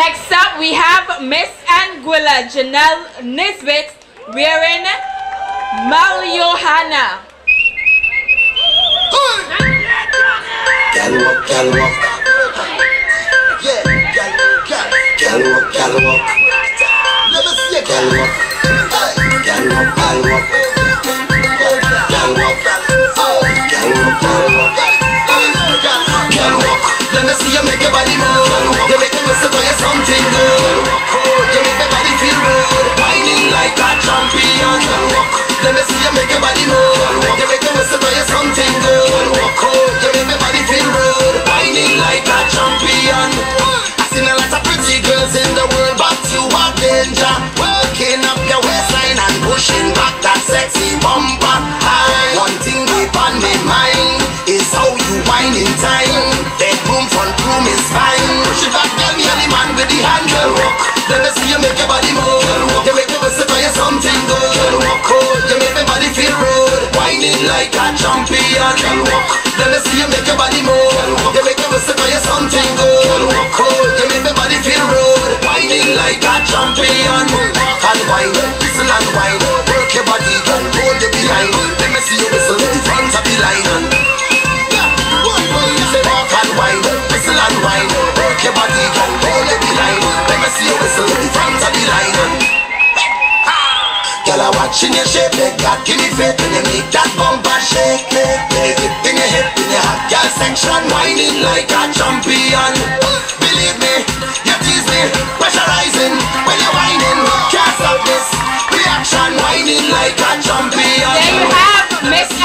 Next up, we have Miss Anguilla Janel Nisbet wearing Malliouhana. Gal walk. Yeah, Working up your waistline and pushing back that sexy bumper. High. One thing deep on my mind is how you whine in time. Bedroom front room is fine. Push it back, girl, and the man with the handle rock. Let me see you make your body move. You make me whistle for you something good. Girl, walk out. You make my body feel rude. Whining like a champion. Girl, walk. Let me see you make your body move. You make me whistle for you something good. Girl, walk out. You make my body feel rude. Whining like a champion. Watching your shape, make God give me faith When you make that bumper shake, make Make it in your hip, in your hot girl section Whining like a champion. Believe me, you tease me Pressurizing, when you're whining. Can't stop this reaction Whining like a champion. There you have Miss